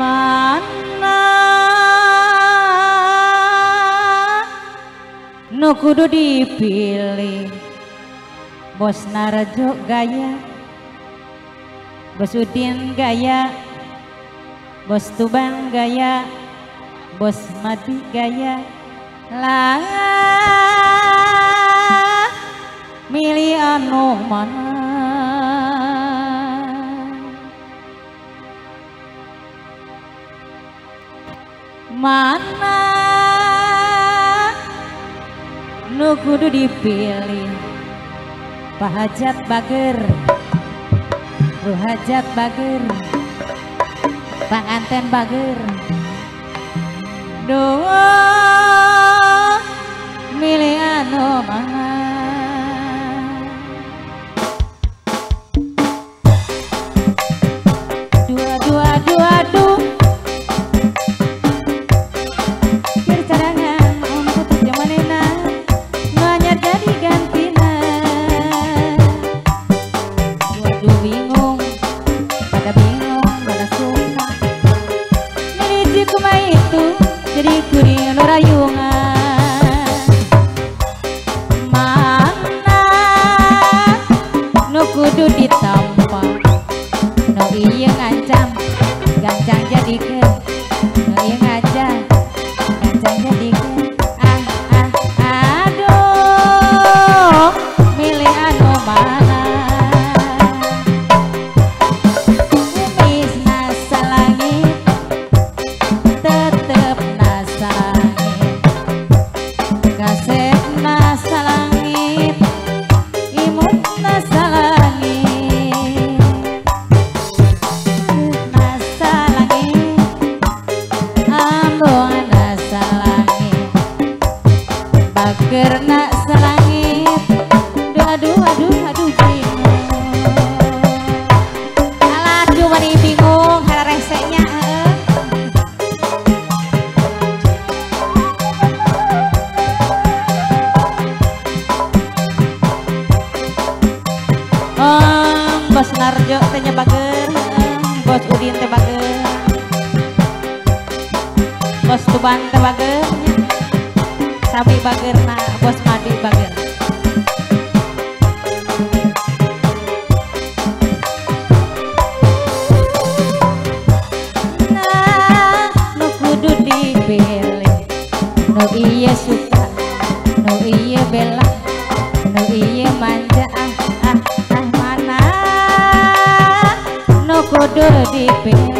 mana? Nu kudu dipilih. Bos Narjo gaya bos Udin gaya bos Tuban gaya bos Madi gaya. Lah milih anu mana mana nu kudu dipilih. Pak Hajat Bager Bu Hajat Bager Panganten Bager Doa milih anu mana Bager nasa langit Duh aduh aduh aduh bingung Alah aduh mani bingung Hara reseknya heeh. Em, Bos Udin Bos Tuban teh Sabi bager na Bos Madi bager. Nah, nu kudu dipilih, nu iya suka, nu iya bela, nu iya manja ah ah ah mana? Nu kudu dipilih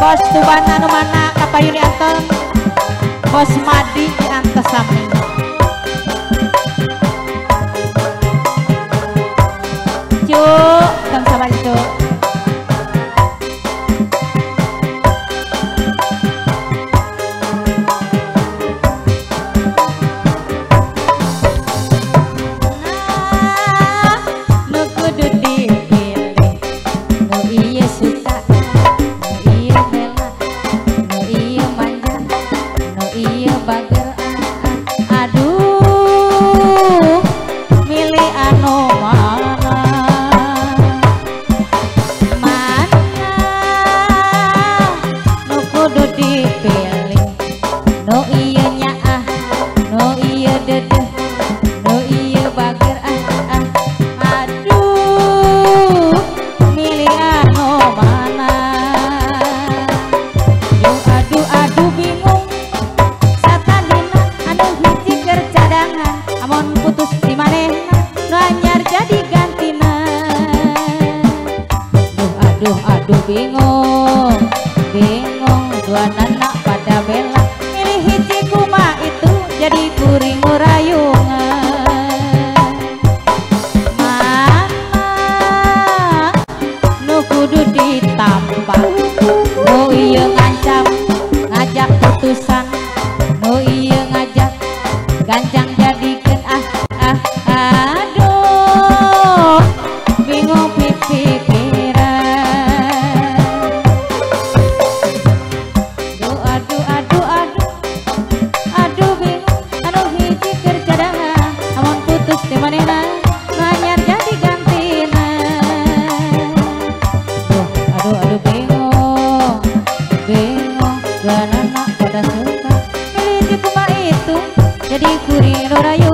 Bos Tuban anu mana Kapayun Anton Bos Madi di antos sami Cuk, kang sabar cuk one suka itu Jadi ku rindu rayu